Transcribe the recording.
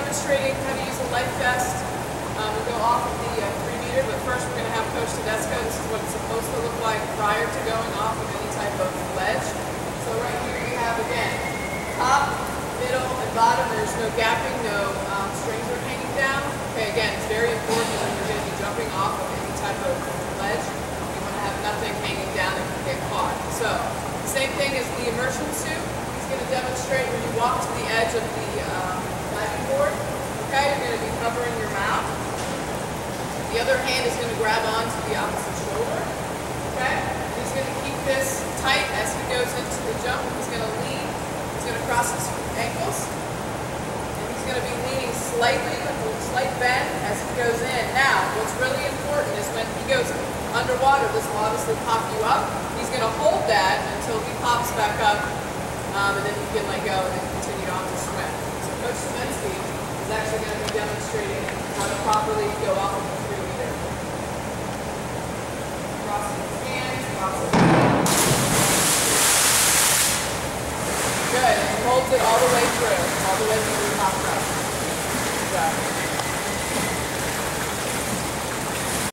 demonstrating how to use a life vest. Um, we'll go off of the uh, three meter, but first we're going to have Coach Tedesco. This is what it's supposed to look like prior to going off of any type of ledge. So right here you have again, top, middle, and bottom. There's no gapping, no um, strings are hanging down. Okay, again, it's very important when you're going to be jumping off of any type of ledge. You want to have nothing hanging down that can get caught. So, same thing as the immersion suit. He's going to demonstrate when you walk to the edge of the. Okay, you're going to be covering your mouth. The other hand is going to grab onto the opposite shoulder. Okay, he's going to keep this tight as he goes into the jump. He's going to lean. He's going to cross his ankles. And he's going to be leaning slightly, a slight bend as he goes in. Now, what's really important is when he goes underwater, this will obviously pop you up. He's going to hold that until he pops back up, um, and then you can let go and then continue on to swim. So Coach is actually going to be demonstrating how to properly go off of the three meter. Crossing his hands, crossing his hands. Good, holds it all the way through, all the way through.